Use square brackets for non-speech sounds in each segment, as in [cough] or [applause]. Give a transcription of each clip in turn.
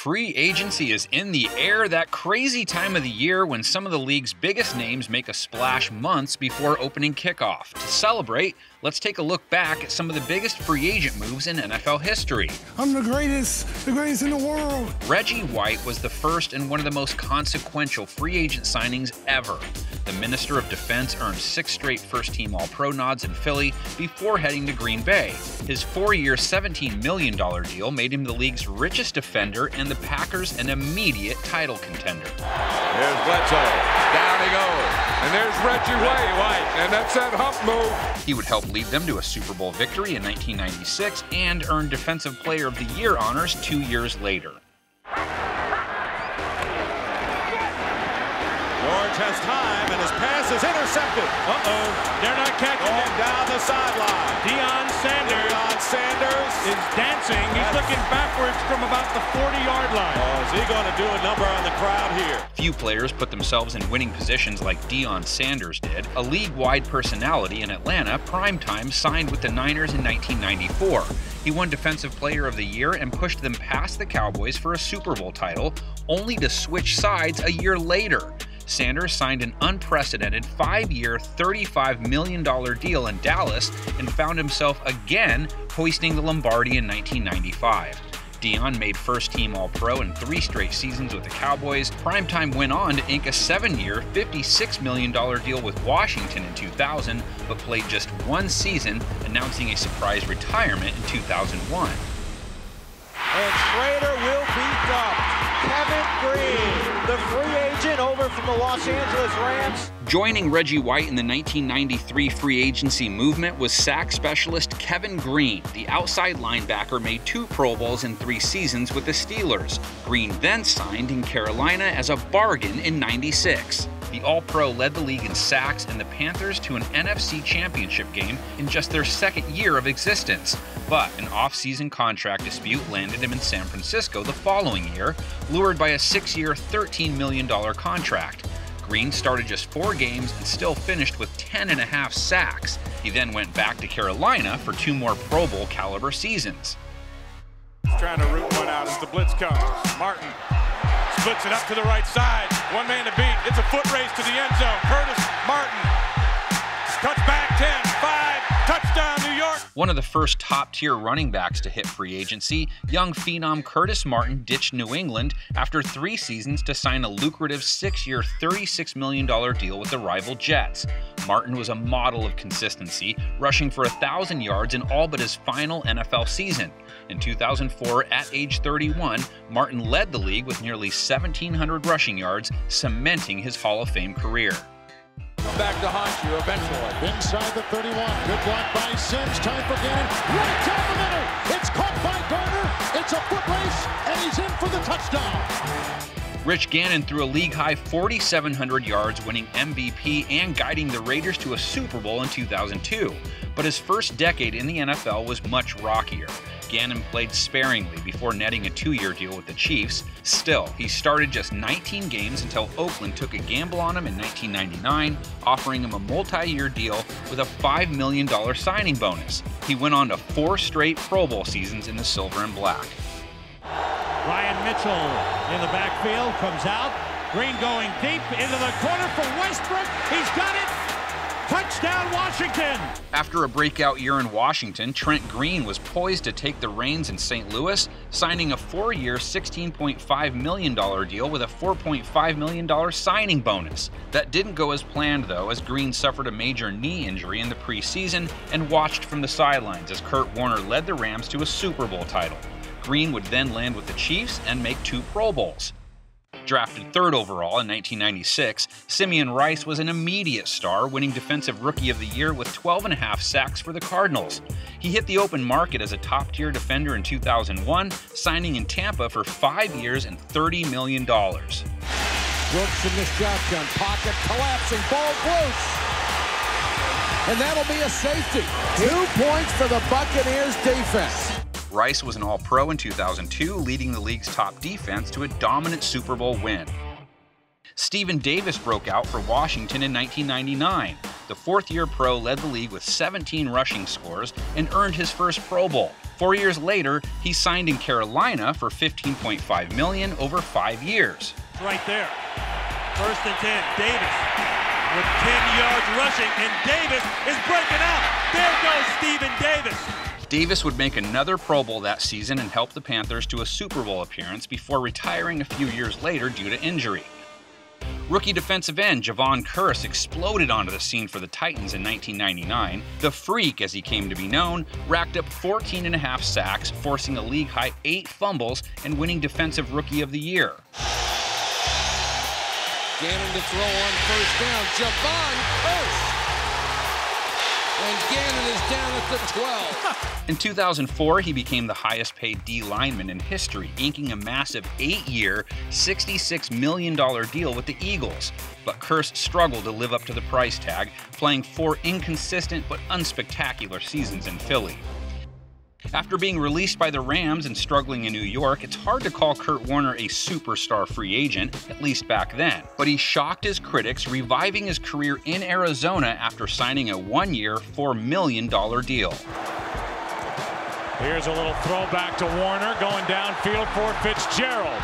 Free agency is in the air, that crazy time of the year when some of the league's biggest names make a splash months before opening kickoff. To celebrate, let's take a look back at some of the biggest free agent moves in NFL history. I'm the greatest, the greatest in the world. Reggie White was the first and one of the most consequential free agent signings ever. The Minister of Defense earned six straight first team All Pro nods in Philly before heading to Green Bay. His four year, $17 million deal made him the league's richest defender and the Packers an immediate title contender. There's Bledsoe. Down he goes. And there's Reggie White. White. And that's that hump move. He would help lead them to a Super Bowl victory in 1996 and earn Defensive Player of the Year honors two years later. George has time, and his pass is intercepted. Uh-oh, they're not catching Going him. down the sideline. Deion Sanders Deion Sanders. is dancing. He's That's- looking backwards from about the 40-yard line. Oh, is he going to do a number on the crowd here? Few players put themselves in winning positions like Deion Sanders did. A league-wide personality in Atlanta, Primetime signed with the Niners in 1994. He won Defensive Player of the Year and pushed them past the Cowboys for a Super Bowl title, only to switch sides a year later. Sanders signed an unprecedented five-year, $35 million deal in Dallas and found himself again hoisting the Lombardi in 1995. Deion made first team All Pro in three straight seasons with the Cowboys. Primetime went on to ink a seven year, $56 million deal with Washington in 2000, but played just one season, announcing a surprise retirement in 2001. And Schrader will be dumped. Kevin Greene, the free agent over from the Los Angeles Rams. Joining Reggie White in the 1993 free agency movement was sack specialist Kevin Greene. The outside linebacker made two Pro Bowls in three seasons with the Steelers. Greene then signed in Carolina as a bargain in 96. The All Pro led the league in sacks and the Panthers to an NFC championship game in just their second year of existence. But an off-season contract dispute landed him in San Francisco the following year, lured by a six year, $13 million contract. Greene started just four games and still finished with 10 and a half sacks. He then went back to Carolina for two more Pro Bowl caliber seasons. Trying to root one out as the blitz comes. Martin splits it up to the right side. One man to beat. It's a foot race to the end zone. Curtis Martin. Cuts back 10, 5, touchdown New York. One of the first top tier running backs to hit free agency, young phenom Curtis Martin ditched New England after three seasons to sign a lucrative six year, $36 million deal with the rival Jets. Martin was a model of consistency, rushing for 1,000 yards in all but his final NFL season. In 2004, at age 31, Martin led the league with nearly 1,700 rushing yards, cementing his Hall of Fame career. Back to haunt you eventually. Inside the 31. Good block by Sims. Time for Gannon. Right down the middle. It's caught by Garner. It's a foot race, and he's in for the touchdown. Rich Gannon threw a league high 4,700 yards, winning MVP and guiding the Raiders to a Super Bowl in 2002. But his first decade in the NFL was much rockier. Gannon played sparingly before netting a two year deal with the Chiefs. Still, he started just 19 games until Oakland took a gamble on him in 1999, offering him a multi year deal with a $5 million signing bonus. He went on to four straight Pro Bowl seasons in the silver and black. Ryan Mitchell in the backfield comes out. Green going deep into the corner for Westbrook. He's got it. Touchdown, Washington. After a breakout year in Washington, Trent Green was poised to take the reins in St. Louis, signing a four year, $16.5 million deal with a $4.5 million signing bonus. That didn't go as planned, though, as Green suffered a major knee injury in the preseason and watched from the sidelines as Kurt Warner led the Rams to a Super Bowl title. Green would then land with the Chiefs and make two Pro Bowls. Drafted third overall in 1996, Simeon Rice was an immediate star, winning Defensive Rookie of the Year with 12 and a half sacks for the Cardinals. He hit the open market as a top tier defender in 2001, signing in Tampa for five years and $30 million. Brooks in the shotgun. Pocket collapsing. Ball loose. And that'll be a safety. Two points for the Buccaneers defense. Rice was an All Pro in 2002, leading the league's top defense to a dominant Super Bowl win. Stephen Davis broke out for Washington in 1999. The fourth year pro led the league with 17 rushing scores and earned his first Pro Bowl. Four years later, he signed in Carolina for 15.5 million over five years. Right there. First and 10, Davis with 10 yards rushing, and Davis is breaking out. There goes Stephen Davis. Davis would make another Pro Bowl that season and help the Panthers to a Super Bowl appearance before retiring a few years later due to injury. Rookie defensive end Jevon Kearse exploded onto the scene for the Titans in 1999. The Freak, as he came to be known, racked up 14 and a half sacks, forcing a league high eight fumbles and winning Defensive Rookie of the Year. Gannon to throw on first down. Kearse. And Gannon is down at the 12. [laughs] In 2004, he became the highest paid D lineman in history, inking a massive eight year, $66 million deal with the Eagles. But Kearse struggled to live up to the price tag, playing four inconsistent but unspectacular seasons in Philly. After being released by the Rams and struggling in New York, it's hard to call Kurt Warner a superstar free agent, at least back then. But he shocked his critics, reviving his career in Arizona after signing a one year, $4 million deal. Here's a little throwback to Warner going downfield for Fitzgerald.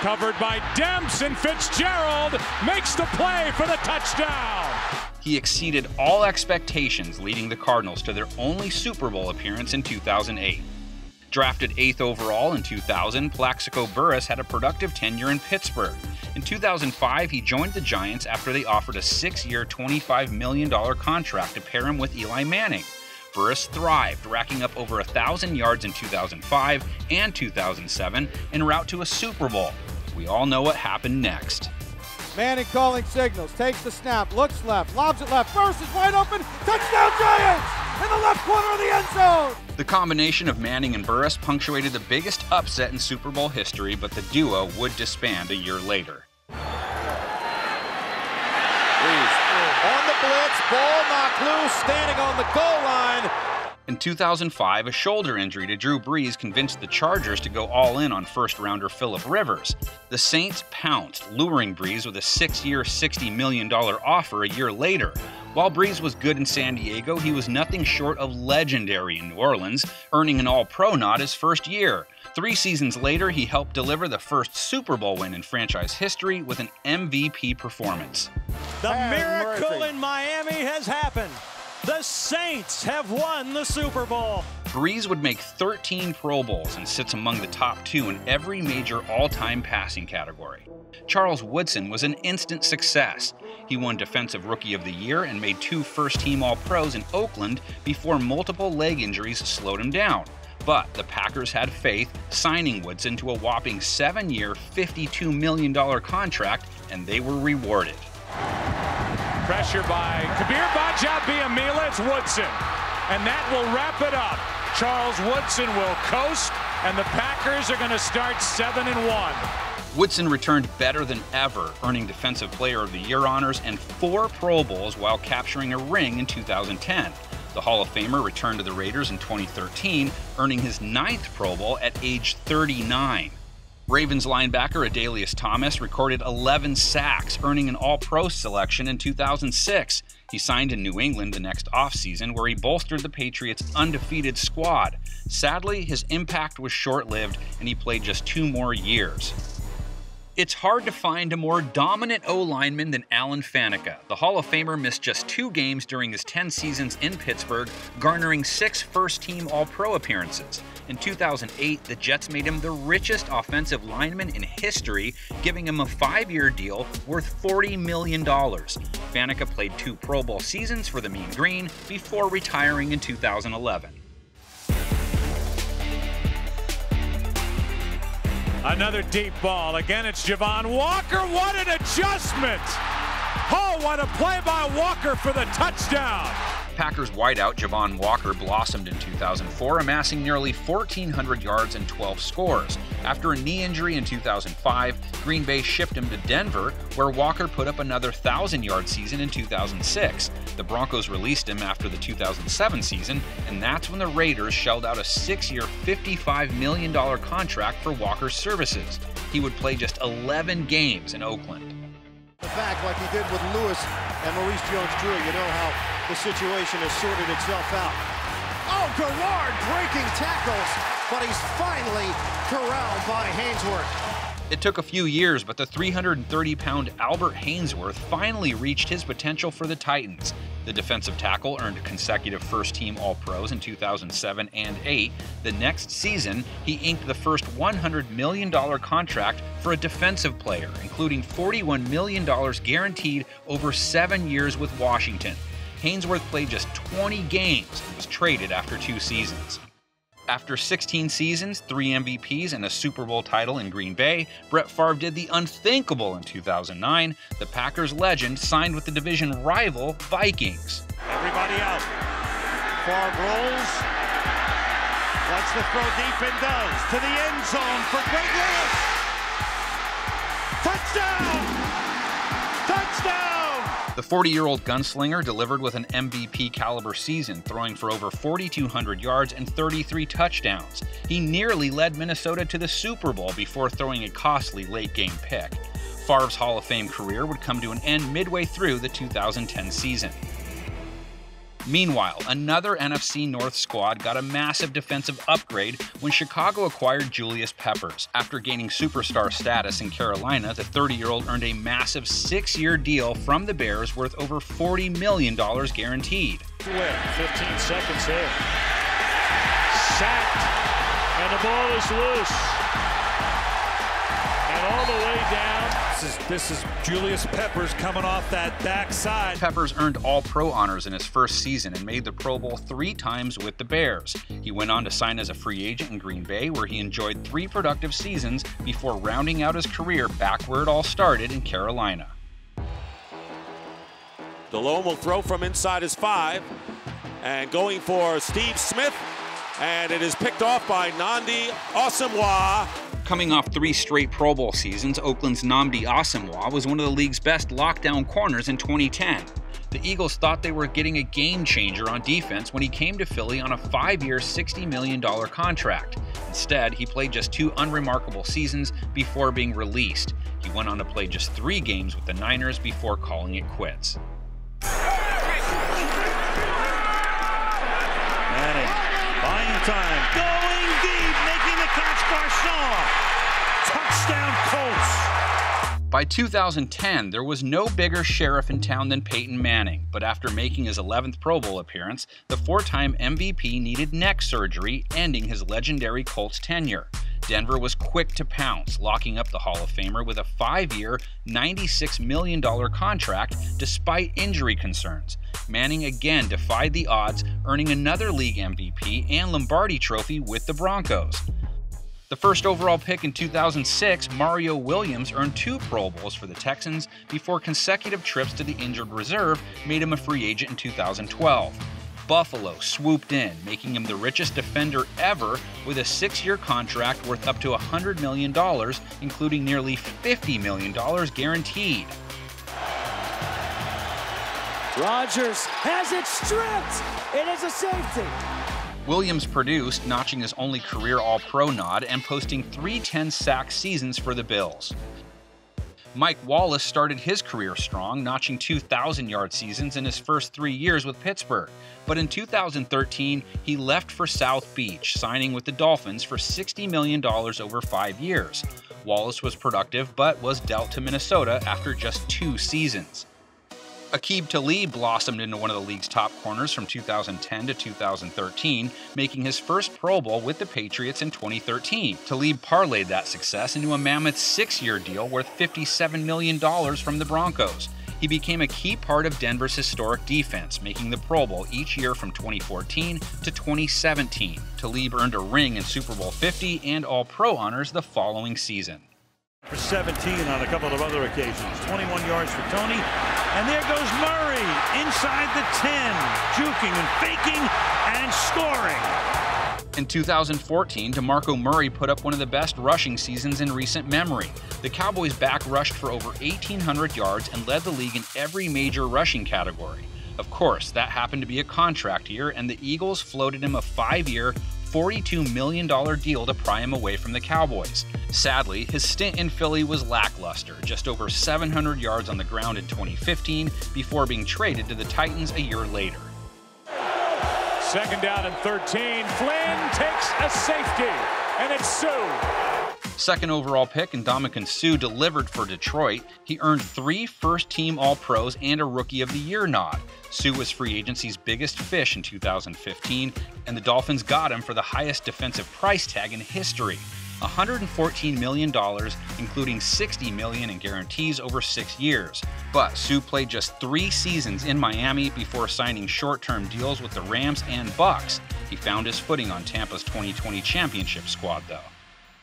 Covered by Demps, and Fitzgerald makes the play for the touchdown. He exceeded all expectations, leading the Cardinals to their only Super Bowl appearance in 2008. Drafted 8th overall in 2000, Plaxico Burress had a productive tenure in Pittsburgh. In 2005, he joined the Giants after they offered a six year, $25 million contract to pair him with Eli Manning. Burress thrived, racking up over 1,000 yards in 2005 and 2007 en route to a Super Bowl. We all know what happened next. Manning calling signals, takes the snap, looks left, lobs it left. First is wide open. Touchdown Giants! In the left corner of the end zone. The combination of Manning and Burress punctuated the biggest upset in Super Bowl history, but the duo would disband a year later. On the blitz, ball knocked loose, standing on the goal line. In 2005, a shoulder injury to Drew Brees convinced the Chargers to go all in on first rounder Philip Rivers. The Saints pounced, luring Brees with a six year, $60 million offer a year later. While Brees was good in San Diego, he was nothing short of legendary in New Orleans, earning an All Pro nod his first year. Three seasons later, he helped deliver the first Super Bowl win in franchise history with an MVP performance. The miracle in Miami has happened. The Saints have won the Super Bowl. Brees would make 13 Pro Bowls and sits among the top two in every major all time passing category. Charles Woodson was an instant success. He won Defensive Rookie of the Year and made two first team All Pros in Oakland before multiple leg injuries slowed him down. But the Packers had faith, signing Woodson to a whopping seven year, $52 million contract, and they were rewarded. Pressure by Kabeer Gbaja-Biamila. It's Woodson. And that will wrap it up. Charles Woodson will coast, and the Packers are going to start 7 and 1. Woodson returned better than ever, earning Defensive Player of the Year honors and four Pro Bowls while capturing a ring in 2010. The Hall of Famer returned to the Raiders in 2013, earning his ninth Pro Bowl at age 39. Ravens linebacker Adalius Thomas recorded 11 sacks, earning an All Pro selection in 2006. He signed in New England the next offseason, where he bolstered the Patriots' undefeated squad. Sadly, his impact was short lived, and he played just two more years. It's hard to find a more dominant O lineman than Alan Faneca. The Hall of Famer missed just two games during his 10 seasons in Pittsburgh, garnering six first team All Pro appearances. In 2008, the Jets made him the richest offensive lineman in history, giving him a five year deal worth $40 million. Faneca played two Pro Bowl seasons for the Mean Green before retiring in 2011. Another deep ball. Again, it's Javon Walker. What an adjustment! Oh, what a play by Walker for the touchdown! Packers wideout Javon Walker blossomed in 2004, amassing nearly 1,400 yards and 12 scores. After a knee injury in 2005, Green Bay shipped him to Denver, where Walker put up another 1,000 yard season in 2006. The Broncos released him after the 2007 season, and that's when the Raiders shelled out a six year, $55 million contract for Walker's services. He would play just 11 games in Oakland. Back like he did with Lewis and Maurice Jones-Drew, you know how the situation has sorted itself out. Oh, Garrard breaking tackles, but he's finally corralled by Haynesworth. It took a few years, but the 330 pound Albert Haynesworth finally reached his potential for the Titans. The defensive tackle earned consecutive first team All Pros in 2007 and 8. The next season, he inked the first $100 million contract for a defensive player, including $41 million guaranteed over seven years with Washington. Haynesworth played just 20 games and was traded after two seasons. After 16 seasons, three MVPs, and a Super Bowl title in Green Bay, Brett Favre did the unthinkable in 2009. The Packers legend signed with the division rival Vikings. Everybody out. Favre rolls. What's the throw deep and does. To the end zone for Greg Lewis. Touchdown! The 40 year old gunslinger delivered with an MVP caliber season, throwing for over 4,200 yards and 33 touchdowns. He nearly led Minnesota to the Super Bowl before throwing a costly late game pick. Favre's Hall of Fame career would come to an end midway through the 2010 season. Meanwhile, another NFC North squad got a massive defensive upgrade when Chicago acquired Julius Peppers. After gaining superstar status in Carolina, the 30 year old earned a massive six year deal from the Bears worth over $40 million guaranteed. 15 seconds here. Sacked, and the ball is loose. Is this is Julius Peppers coming off that backside. Peppers earned all pro honors in his first season and made the Pro Bowl three times with the Bears. He went on to sign as a free agent in Green Bay, where he enjoyed three productive seasons before rounding out his career back where it all started in Carolina. Delhomme will throw from inside his five and going for Steve Smith. And it is picked off by Nnamdi Asomugha. Coming off three straight Pro Bowl seasons, Oakland's Nnamdi Asomugha was one of the league's best lockdown corners in 2010. The Eagles thought they were getting a game changer on defense when he came to Philly on a five year, $60 million contract. Instead, he played just two unremarkable seasons before being released. He went on to play just three games with the Niners before calling it quits. Manning, buying time, catch, Garcon. Touchdown Colts. By 2010, there was no bigger sheriff in town than Peyton Manning, but after making his 11th Pro Bowl appearance, the four time MVP needed neck surgery, ending his legendary Colts tenure. Denver was quick to pounce, locking up the Hall of Famer with a five year, $96 million contract despite injury concerns. Manning again defied the odds, earning another league MVP and Lombardi Trophy with the Broncos. The first overall pick in 2006, Mario Williams earned two Pro Bowls for the Texans before consecutive trips to the injured reserve made him a free agent in 2012. Buffalo swooped in, making him the richest defender ever with a six year contract worth up to $100 million, including nearly $50 million guaranteed. Rodgers has it stripped. It is a safety. Williams produced, notching his only career All Pro nod and posting three 10 sack seasons for the Bills. Mike Wallace started his career strong, notching 2,000 yard seasons in his first three years with Pittsburgh. But in 2013, he left for South Beach, signing with the Dolphins for $60 million over five years. Wallace was productive, but was dealt to Minnesota after just two seasons. Aqib Talib blossomed into one of the league's top corners from 2010 to 2013, making his first Pro Bowl with the Patriots in 2013. Talib parlayed that success into a mammoth six year deal worth $57 million from the Broncos. He became a key part of Denver's historic defense, making the Pro Bowl each year from 2014 to 2017. Talib earned a ring in Super Bowl 50 and All Pro honors the following season. For 17 on a couple of other occasions. 21 yards for Tony. And there goes Murray inside the 10, juking and faking and scoring. In 2014, DeMarco Murray put up one of the best rushing seasons in recent memory. The Cowboys back rushed for over 1,800 yards and led the league in every major rushing category. Of course, that happened to be a contract year, and the Eagles floated him a five year, $42 million deal to pry him away from the Cowboys. Sadly, his stint in Philly was lackluster, just over 700 yards on the ground in 2015 before being traded to the Titans a year later. Second down and 13. Flynn takes a safety, and it's Suh. Second overall pick, Ndamukong Suh delivered for Detroit. He earned three first team All Pros and a Rookie of the Year nod. Suh was free agency's biggest fish in 2015, and the Dolphins got him for the highest defensive price tag in history. $114 million, including 60 million in guarantees over six years. But Suh played just three seasons in Miami before signing short-term deals with the Rams and Bucs. He found his footing on Tampa's 2020 championship squad, though.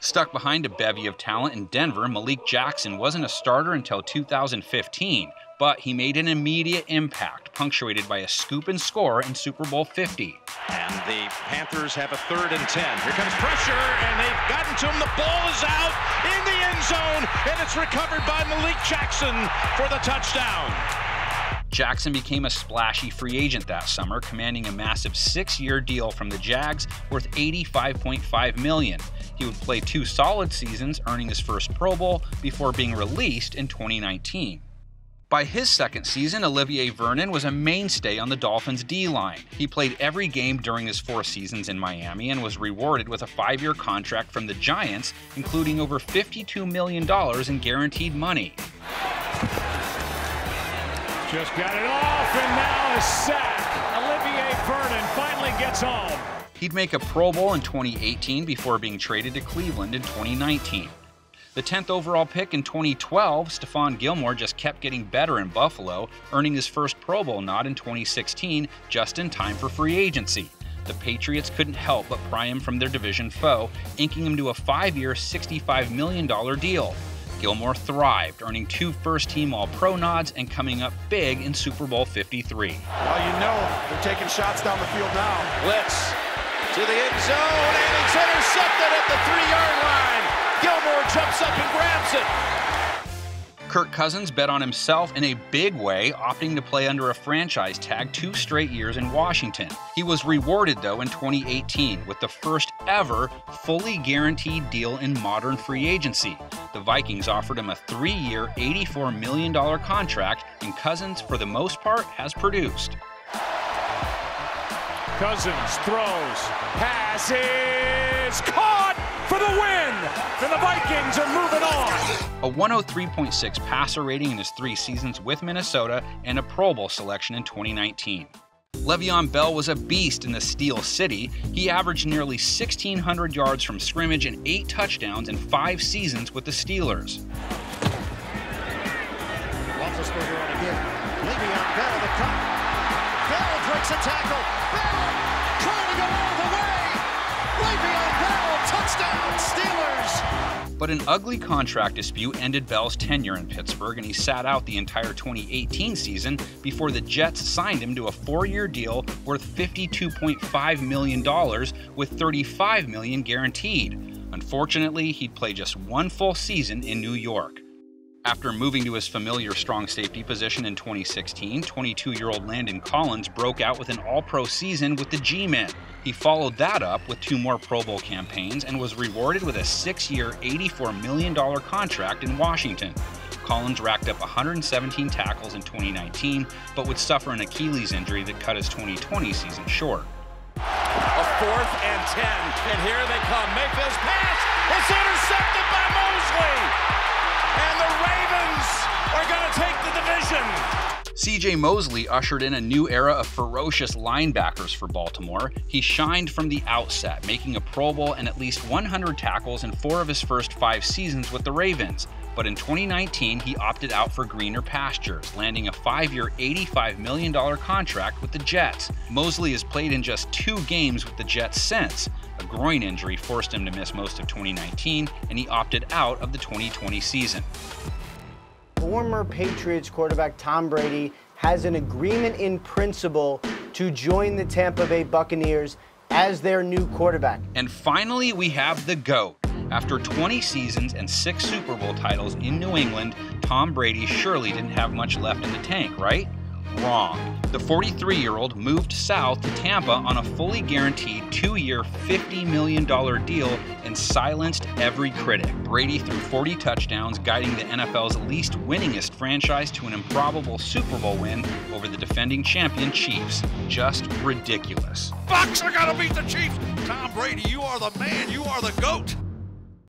Stuck behind a bevy of talent in Denver, Malik Jackson wasn't a starter until 2015, but he made an immediate impact, punctuated by a scoop and score in Super Bowl 50. And the Panthers have a third and 10. Here comes pressure, and they've gotten to him. The ball is out in the end zone, and it's recovered by Malik Jackson for the touchdown. Jackson became a splashy free agent that summer, commanding a massive six-year deal from the Jags worth 85.5 million. He would play two solid seasons, earning his first Pro Bowl before being released in 2019. By his second season, Olivier Vernon was a mainstay on the Dolphins' D line. He played every game during his four seasons in Miami and was rewarded with a five year contract from the Giants, including over $52 million in guaranteed money. Just got it off, and now a sack. Olivier Vernon finally gets home. He'd make a Pro Bowl in 2018 before being traded to Cleveland in 2019. The 10th overall pick in 2012, Stephon Gilmore just kept getting better in Buffalo, earning his first Pro Bowl nod in 2016, just in time for free agency. The Patriots couldn't help but pry him from their division foe, inking him to a five year, $65 million deal. Gilmore thrived, earning two first team All Pro nods and coming up big in Super Bowl 53. Well, you know they're taking shots down the field now. Blitz to the end zone, and it's intercepted at the three yard line. Gilmore jumps up and grabs it. Kirk Cousins bet on himself in a big way, opting to play under a franchise tag two straight years in Washington. He was rewarded, though, in 2018 with the first ever fully guaranteed deal in modern free agency. The Vikings offered him a three year, $84 million contract, and Cousins, for the most part, has produced. Cousins throws, pass is caught for the win, Vikings are moving on. A 103.6 passer rating in his three seasons with Minnesota and a Pro Bowl selection in 2019. Le'Veon Bell was a beast in the Steel City. He averaged nearly 1,600 yards from scrimmage and eight touchdowns in five seasons with the Steelers. Roethlisberger on again. Le'Veon Bell, the cut. Bell breaks a tackle. Bell trying to go all the way. Le'Veon Bell, touchdown, Steelers. But an ugly contract dispute ended Bell's tenure in Pittsburgh, and he sat out the entire 2018 season before the Jets signed him to a four-year deal worth $52.5 million with $35 million guaranteed. Unfortunately, he'd play just one full season in New York. After moving to his familiar strong safety position in 2016, 22 year old Landon Collins broke out with an all pro season with the G Men. He followed that up with two more Pro Bowl campaigns and was rewarded with a six year, $84 million contract in Washington. Collins racked up 117 tackles in 2019, but would suffer an Achilles injury that cut his 2020 season short. A fourth and 10, and here they come. Mayfield's pass is intercepted CJ Mosley ushered in a new era of ferocious linebackers for Baltimore. He shined from the outset, making a Pro Bowl and at least 100 tackles in four of his first five seasons with the Ravens. But in 2019, he opted out for greener pastures, landing a five year, $85 million contract with the Jets. Mosley has played in just two games with the Jets since. A groin injury forced him to miss most of 2019, and he opted out of the 2020 season. Former Patriots quarterback Tom Brady has an agreement in principle to join the Tampa Bay Buccaneers as their new quarterback. And finally, we have the GOAT. After 20 seasons and six Super Bowl titles in New England, Tom Brady surely didn't have much left in the tank, right? Wrong. The 43 year old moved south to Tampa on a fully guaranteed two year, $50 million deal and silenced every critic. Brady threw 40 touchdowns, guiding the NFL's least winningest franchise to an improbable Super Bowl win over the defending champion Chiefs. Just ridiculous. Bucs are going to beat the Chiefs. Tom Brady, you are the man. You are the GOAT.